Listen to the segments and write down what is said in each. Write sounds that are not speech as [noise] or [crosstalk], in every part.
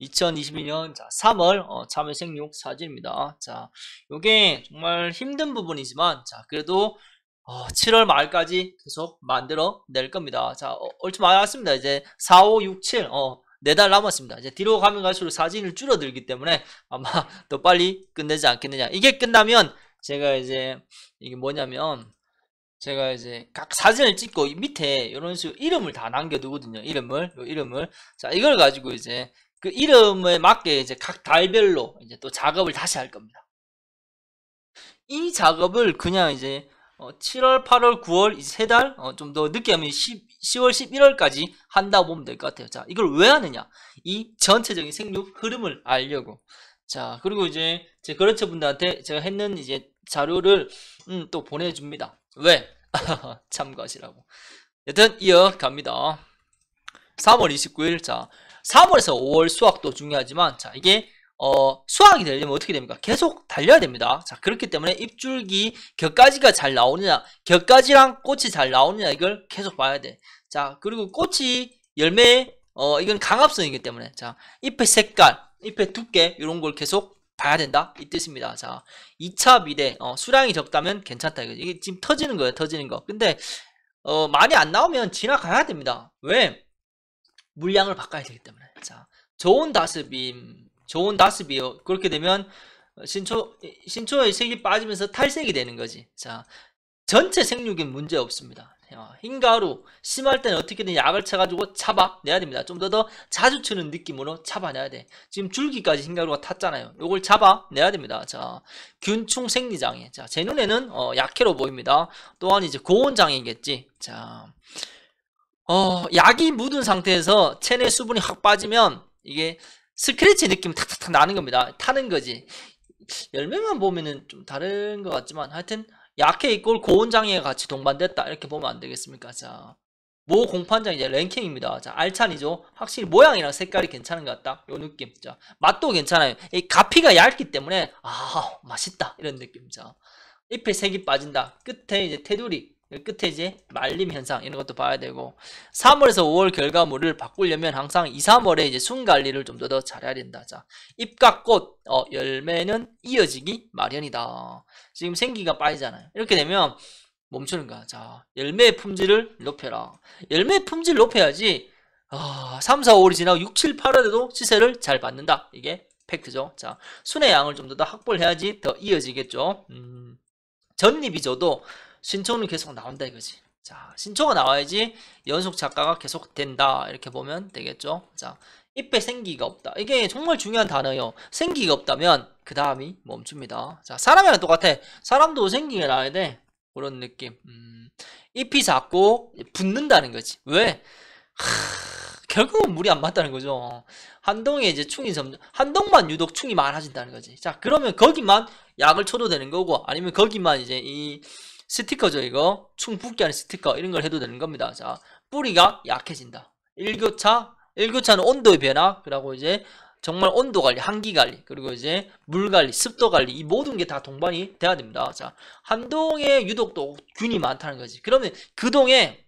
2022년 자, 3월 어, 참외 생육 사진입니다. 자, 요게 정말 힘든 부분이지만 자, 그래도 어, 7월 말까지 계속 만들어 낼 겁니다. 자, 어, 얼추 많이 왔습니다. 이제 4, 5, 6, 7 어, 4달 남았습니다. 이제 뒤로 가면 갈수록 사진을 줄어들기 때문에 아마 [laughs] 더 빨리 끝내지 않겠느냐. 이게 끝나면 제가 이제 이게 뭐냐면 제가 이제 각 사진을 찍고 밑에 이런 식으로 이름을 다 남겨두거든요. 이름을 요 이름을 자 이걸 가지고 이제 그 이름에 맞게 이제 각 달별로 이제 또 작업을 다시 할 겁니다. 이 작업을 그냥 이제 어, 7월, 8월, 9월 이제 세 달, 어, 좀더 늦게 하면 10, 10월, 11월까지 한다고 보면 될 것 같아요. 자, 이걸 왜 하느냐? 이 전체적인 생육 흐름을 알려고. 자, 그리고 이제 제 거래처 분들한테 제가 했는 이제 자료를 음, 또 보내줍니다. 왜? [laughs] 참고하시라고. 여튼 이어갑니다. 3월 29일 자 3월에서 5월 수학도 중요하지만 자 이게 어, 수학이 되려면 어떻게 됩니까? 계속 달려야 됩니다. 자, 그렇기 때문에 입줄기 격가지가 잘 나오느냐, 격가지랑 꽃이 잘 나오느냐, 이걸 계속 봐야 돼. 자, 그리고 꽃이 열매, 어, 이건 강압성이기 때문에, 자, 잎의 색깔, 잎의 두께, 이런 걸 계속 봐야 된다. 이 뜻입니다. 자, 2차 비대, 어, 수량이 적다면 괜찮다. 이게 지금 터지는 거예요, 터지는 거. 근데, 어, 많이 안 나오면 지나가야 됩니다. 왜? 물량을 바꿔야 되기 때문에. 자, 좋은 다스빔, 좋은 다스비요. 그렇게 되면 신초 신초의 색이 빠지면서 탈색이 되는 거지. 자, 전체 생육엔 문제 없습니다. 흰 가루 심할 때는 어떻게든 약을 쳐가지고 잡아내야 됩니다. 좀 더 더 자주 치는 느낌으로 잡아내야 돼. 지금 줄기까지 흰 가루가 탔잖아요. 요걸 잡아내야 됩니다. 자, 균충 생리장애. 자, 제 눈에는 어, 약해로 보입니다. 또한 이제 고온장애겠지. 자, 어, 약이 묻은 상태에서 체내 수분이 확 빠지면 이게 스크래치 느낌 탁탁탁 나는 겁니다. 타는 거지. 열매만 보면은 좀 다른 것 같지만 하여튼 약해 있고 고온장애가 같이 동반됐다 이렇게 보면 안 되겠습니까? 자, 모 공판장 이제 랭킹입니다. 자, 알찬이죠. 확실히 모양이랑 색깔이 괜찮은 것 같다. 요 느낌. 자, 맛도 괜찮아요. 이 가피가 얇기 때문에 아 맛있다 이런 느낌. 자, 잎에 색이 빠진다. 끝에 이제 테두리 끝에 이제 말림 현상 이런 것도 봐야 되고 3월에서 5월 결과물을 바꾸려면 항상 2, 3월에 이제 순 관리를 좀더더 잘해야 된다. 자, 잎과 꽃, 어, 열매는 이어지기 마련이다. 지금 생기가 빠지잖아요. 이렇게 되면 멈추는 거야. 자, 열매의 품질을 높여라. 열매 품질 높여야지 어, 3, 4, 5월이 지나고 6, 7, 8월에도 시세를 잘 받는다. 이게 팩트죠. 자, 순의 양을 좀더더 확보를 해야지 더 이어지겠죠. 음, 전립이 져도 신청은 계속 나온다 이거지. 자, 신청가 나와야지 연속 작가가 계속 된다. 이렇게 보면 되겠죠. 자, 입에 생기가 없다. 이게 정말 중요한 단어예요. 생기가 없다면 그 다음이 멈춥니다. 자, 사람이랑 똑같아. 사람도 생기가 나야 돼. 그런 느낌. 음, 잎이 작고 붙는다는 거지. 왜? 하, 결국은 물이 안 맞다는 거죠. 한 동에 이제 충이 점점 한 동만 유독 충이 많아진다는 거지. 자, 그러면 거기만 약을 쳐도 되는 거고 아니면 거기만 이제 이 스티커죠 이거 충 붓게 하는 스티커 이런 걸 해도 되는 겁니다 자 뿌리가 약해진다 1교차 1교차는 온도의 변화 그리고 이제 정말 온도 관리, 한기 관리, 그리고 이제 물 관리, 습도 관리 이 모든 게 다 동반이 돼야 됩니다. 자, 한 동에 유독 또 균이 많다는 거지. 그러면 그 동에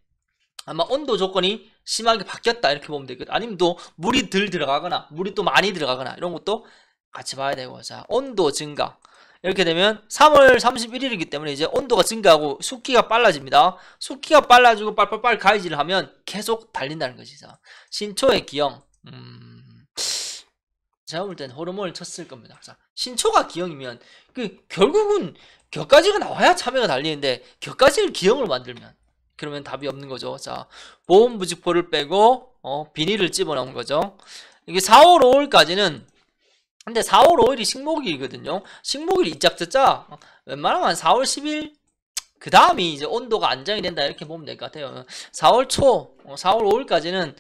아마 온도 조건이 심하게 바뀌었다 이렇게 보면 되거든. 아니면 또 물이 덜 들어가거나 물이 또 많이 들어가거나 이런 것도 같이 봐야 되고 자 온도 증가 이렇게 되면 3월 31일이기 때문에 이제 온도가 증가하고 숙기가 빨라집니다. 숙기가 빨라지고 빨빨빨 가이질을 하면 계속 달린다는 것이죠. 신초의 기형. 음... 제가 볼 땐 호르몬을 쳤을 겁니다. 자, 신초가 기형이면 그 결국은 격가지가 나와야 참외가 달리는데 격가지를 기형으로 만들면 그러면 답이 없는 거죠. 자, 보온부직포를 빼고 어, 비닐을 집어넣은 거죠. 이게 4월 5월까지는 근데 4월 5일이 식목일이거든요. 식목일 이짝저짝 웬만하면 4월 10일 그 다음이 이제 온도가 안정이 된다 이렇게 보면 될 것 같아요. 4월 초, 4월 어, 5일까지는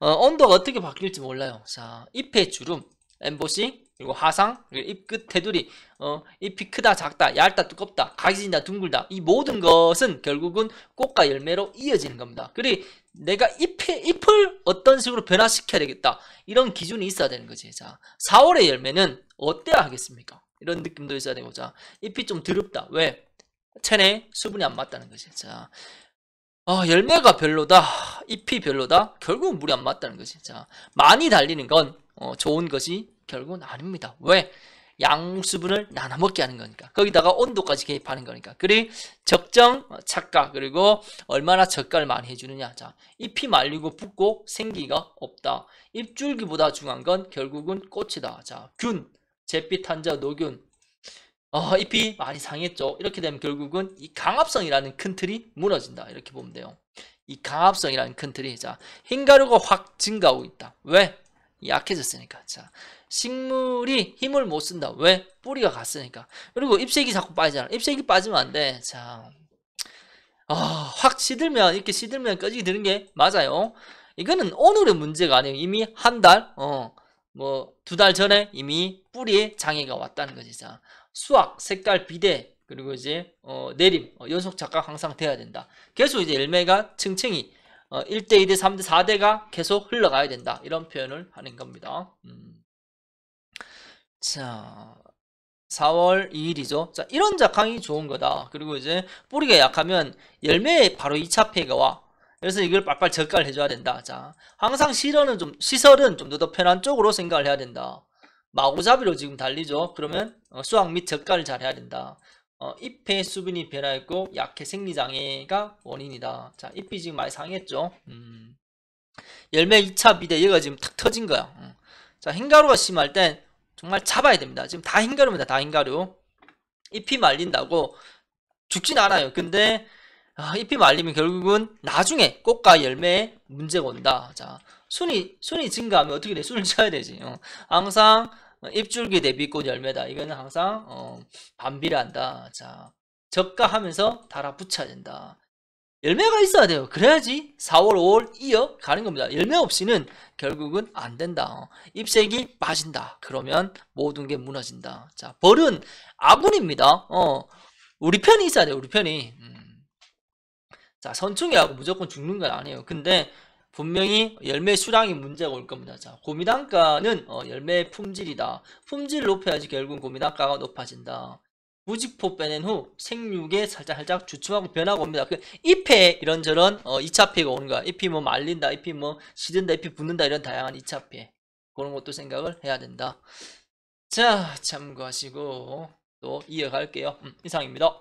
어, 온도가 어떻게 바뀔지 몰라요. 자, 잎의 주름, 엠보싱, 그리고 화상, 그리고 잎끝 테두리, 어, 잎이 크다, 작다, 얇다, 두껍다, 각진다, 둥글다 이 모든 것은 결국은 꽃과 열매로 이어지는 겁니다. 그리 내가 잎의, 잎을 어떤 식으로 변화시켜야 되겠다. 이런 기준이 있어야 되는 거지. 자, 4월의 열매는 어때야 하겠습니까? 이런 느낌도 있어야 되고, 자, 잎이 좀 더럽다. 왜? 체내 수분이 안 맞다는 거지. 자, 어, 열매가 별로다. 잎이 별로다. 결국은 물이 안 맞다는 거지. 자, 많이 달리는 건 어, 좋은 것이 결국은 아닙니다. 왜? 양수분을 나눠 먹게 하는 거니까. 거기다가 온도까지 개입하는 거니까. 그리 적정 착각 그리고 얼마나 젓갈 많이 해주느냐. 자, 잎이 말리고 붓고 생기가 없다. 잎줄기보다 중요한 건 결국은 꽃이다. 자, 균, 잿빛 탄저, 노균. 어, 잎이 많이 상했죠. 이렇게 되면 결국은 이 강압성이라는 큰 틀이 무너진다. 이렇게 보면 돼요. 이 강압성이라는 큰 틀이 자 흰가루가 확 증가하고 있다. 왜? 약해졌으니까. 자 식물이 힘을 못 쓴다. 왜? 뿌리가 갔으니까. 그리고 잎색이 자꾸 빠지잖아. 잎색이 빠지면 안 돼. 자, 아, 확 시들면 이렇게 시들면 꺼지게 되는 게 맞아요. 이거는 오늘의 문제가 아니에요. 이미 한 달, 어, 뭐 두 달 전에 이미 뿌리에 장애가 왔다는 거지. 자, 수확, 색깔, 비대, 그리고 이제 어, 내림, 어, 연속 착각 항상 돼야 된다. 계속 이제 열매가 층층이 어, 1대, 2대, 3대, 4대가 계속 흘러가야 된다. 이런 표현을 하는 겁니다. 음. 자, 4월 2일이죠. 자, 이런 작황이 좋은 거다. 그리고 이제 뿌리가 약하면 열매에 바로 2차 폐가 와. 그래서 이걸 빨빨 젓갈 해줘야 된다. 자, 항상 시설은 좀, 시설은 좀 더 편한 쪽으로 생각을 해야 된다. 마구잡이로 지금 달리죠. 그러면 어, 수확 및 젓갈을 잘 해야 된다. 어, 잎의 수분이 변화했고 약해 생리장애가 원인이다. 자, 잎이 지금 많이 상했죠. 음. 열매 2차 비대 얘가 지금 탁 터진 거야. 음. 자, 흰가루가 심할 땐 정말 잡아야 됩니다. 지금 다 흰가루입니다. 다 흰가루. 잎이 말린다고 죽진 않아요. 근데 아, 잎이 말리면 결국은 나중에 꽃과 열매에 문제가 온다. 자, 순이 순이 증가하면 어떻게 돼? [laughs] 순을 쳐야 되지. 어. 항상 잎줄기 대비 꽃 열매다. 이거는 항상 어, 반비례 한다. 자, 적가하면서 달아붙여야 된다. 열매가 있어야 돼요. 그래야지 4월, 5월 이어 가는 겁니다. 열매 없이는 결국은 안 된다. 어. 잎색이 빠진다. 그러면 모든 게 무너진다. 자, 벌은 아군입니다. 어, 우리 편이 있어야 돼요. 우리 편이. 음. 자, 선충이하고 무조건 죽는 건 아니에요. 근데 분명히 열매 수량이 문제가 올 겁니다. 자, 고미단가는 어, 열매 품질이다. 품질을 높여야지 결국 고미단가가 높아진다. 무직포 빼낸 후 생육에 살짝 살짝 주춤하고 변하고 옵니다. 그 잎에 이런저런 어, 2차 피해가 오는 거야. 잎이 뭐 말린다, 잎이 뭐 시든다, 잎이 붙는다 이런 다양한 2차 피해. 그런 것도 생각을 해야 된다. 자, 참고하시고 또 이어갈게요. 음, 이상입니다.